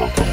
Smoke.